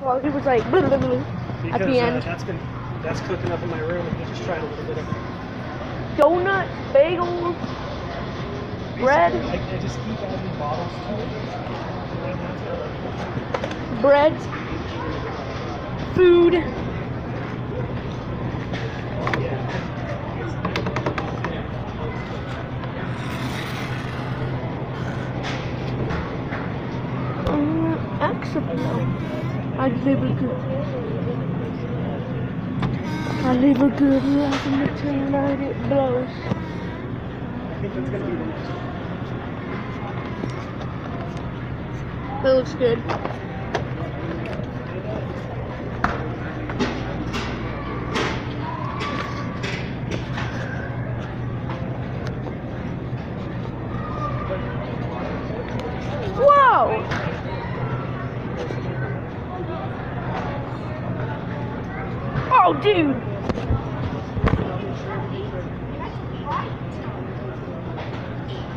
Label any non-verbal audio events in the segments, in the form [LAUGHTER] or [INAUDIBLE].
while he was like blah, [LAUGHS] blah, blah, Because at the uh, end. that's been that's cooking up in my room, and he just tried a little bit of Donuts, bagels, bread, I, I just keep adding bottles to it. bread, food. Um, I live a good. I live a good life in the tonight it blows. That looks good. Oh, dude!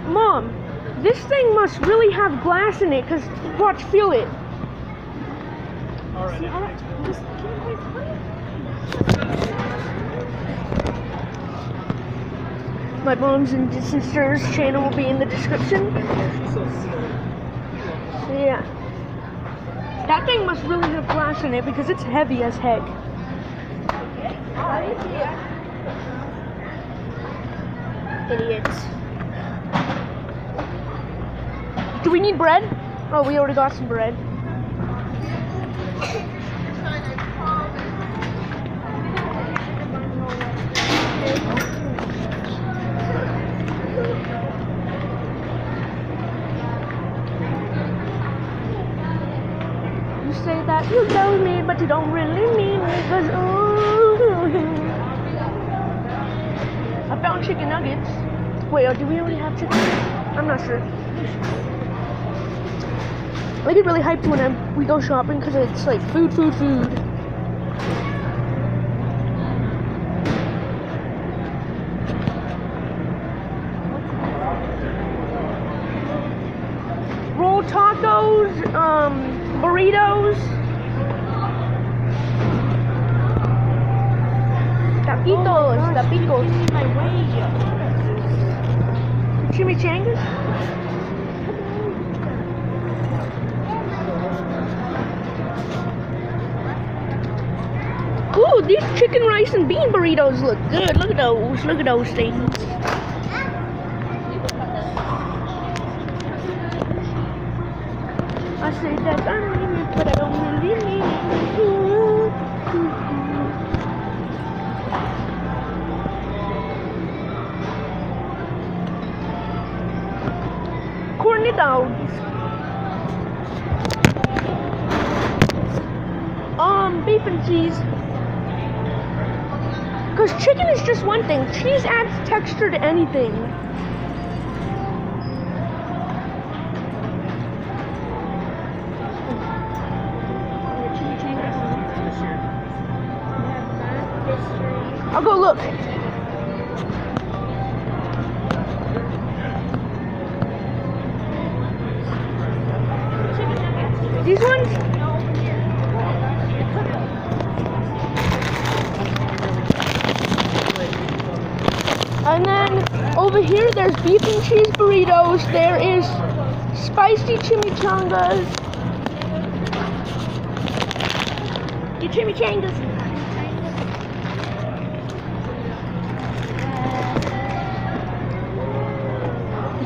Mom, this thing must really have glass in it, cause watch, feel it. My mom's and sister's channel will be in the description. So yeah. That thing must really have glass in it because it's heavy as heck. Idiots. Do we need bread? Oh, we already got some bread. You say that you love me, but you don't really mean it, cause ooh. Chicken nuggets. Wait, oh, do we already have chicken? I'm not sure. I get really hyped when I, we go shopping because it's like food, food, food. Roll tacos, um, burritos. Taquitos, taquitos. Chimichangas? Ooh, these chicken rice and bean burritos look good. Look at those. Look at those things. Dogs. Um, beef and cheese. Because chicken is just one thing. Cheese adds texture to anything. I'll go look. And then over here, there's beef and cheese burritos. There is spicy chimichangas. Get chimichangas.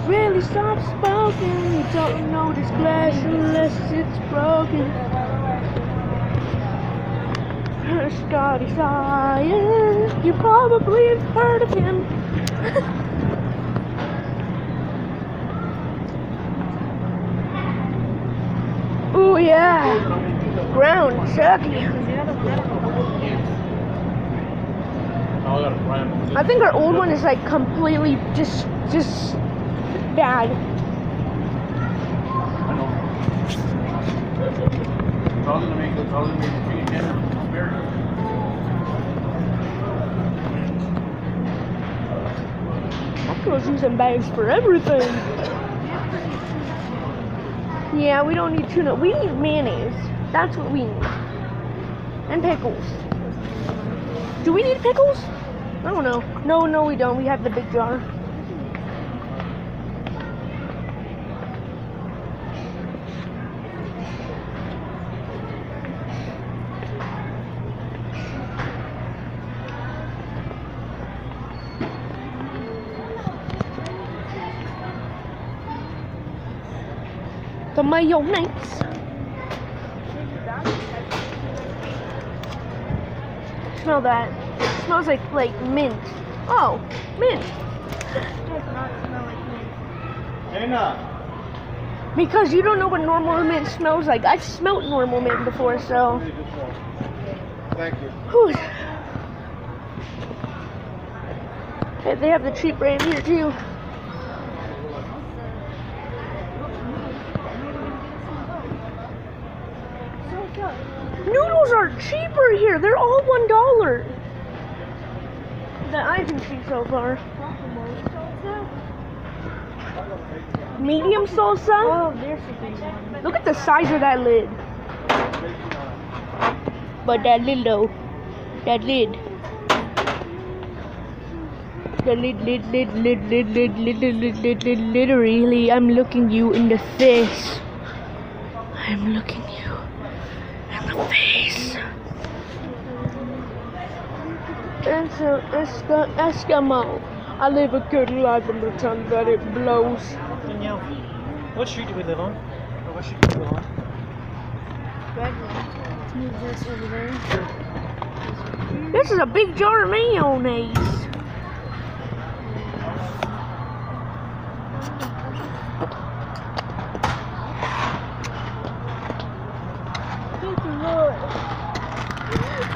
Really soft spoken. You don't know this glass unless it's broken. Scotty Science. You probably have heard of him. Oh yeah, ground turkey. I think our old one is like completely just just bad. I. That girl's using bags for everything. Yeah, we don't need tuna. We need mayonnaise. That's what we need. And pickles. Do we need pickles? I don't know. No, no, we don't. We have the big jar. Mayonnaise. Smell that. It smells like like mint. Oh, mint. does not smell like mint. Dana. Because you don't know what normal mint smells like. I've smelt normal mint before, so. Thank you. Whew. Hey, They have the cheap brand here too. Cheaper here. They're all one dollar. That I can see so far. Medium salsa. Oh, there's a. Look at the size of that lid. But that lid though. That lid. The lid, lid, lid, lid, lid, lid, lid, lid, lid, lid, lid, literally, I'm looking you in the face. I'm looking you in the face. It's a Eska, Eskimo. I live a good life in the pretend that it blows. Danielle, what street do we live on? Or what street do we live on? Red one. Let's move this over there. This is a big jar of mayonnaise.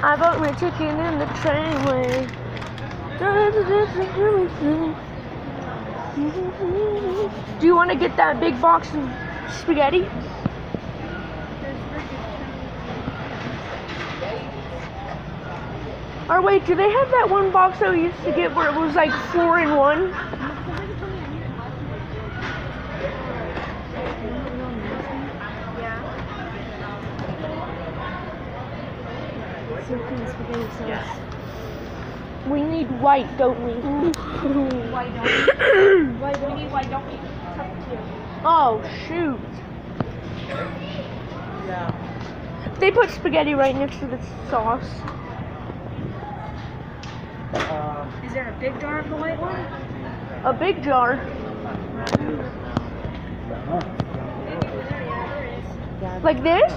I bought my chicken in the trainway. Do you want to get that big box of spaghetti? Or wait, do they have that one box that we used to get where it was like four in one? Silken spaghetti sauce. We need white, don't we? Why don't [COUGHS] Why don't we? Why don't we? oh shoot! They put spaghetti right next to the sauce. Uh, Is there a big jar of the white one? A big jar. Like this?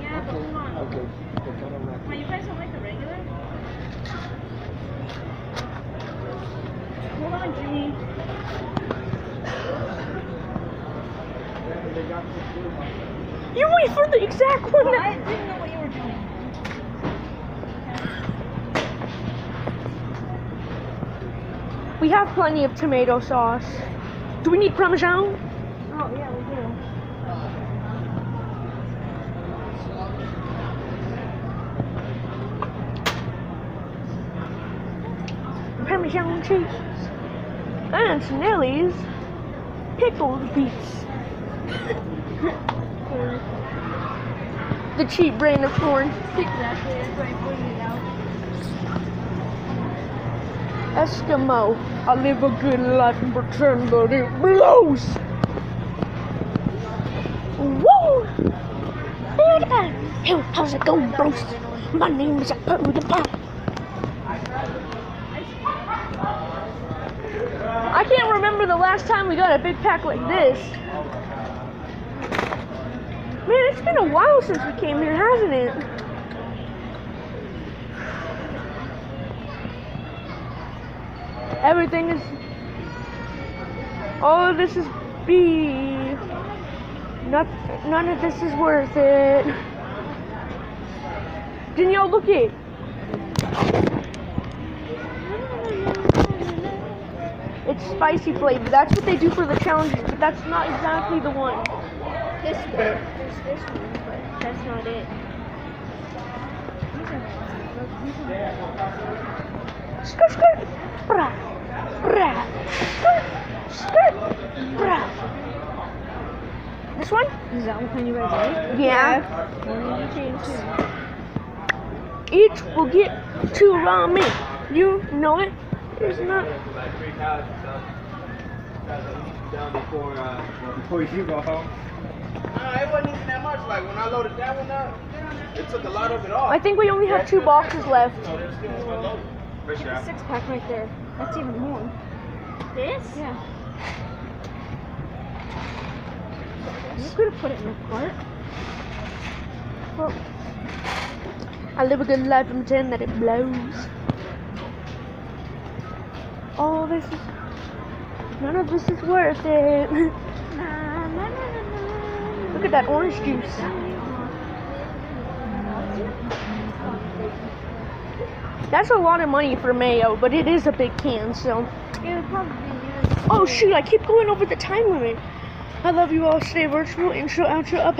Yeah, but hold on. Okay. Wait, you guys don't like the regular? Hold on, Jimmy. You wait for the exact one. I didn't know what you were doing. we have plenty of tomato sauce. Do we need Parmesan? Oh, yeah, we do. Cheese. Aunt Nellie's pickled beets. the cheap brand of corn. Exactly, that's I pointed out. Eskimo. I live a good life and pretend that it blows. Woo! How's it going, bros? My name is PewDiePie. I last time we got a big pack like this. Man, it's been a while since we came here, hasn't it? Everything is. All of this is B. Not, none of this is worth it. Danielle, look it. It's spicy flavor. That's what they do for the challenges, but that's not exactly the one. This one. There's this one, but that's not it. Skirt, skirt, brah, brah, skirt, skirt, brah. This one? Is that what kind you guys ate? Yeah. What did you change to? Each will get two ramen. You know it. It's not. Before you go home. Nah, it wasn't even that much. Like when I loaded that one up, it took a lot of it off. I think we only have two boxes left. So there's still one loaded. For Get sure. the six pack right there. That's even more. This? Yeah. You could have put it in the cart. Well, I live a good life and pretend that it blows. Oh, this is. None of this is worth it. Look at that orange juice. That's a lot of money for mayo, but it is a big can, so. It would probably be yours. Oh shoot, I keep going over the time limit. I love you all. Stay virtual. Intro, outro, up.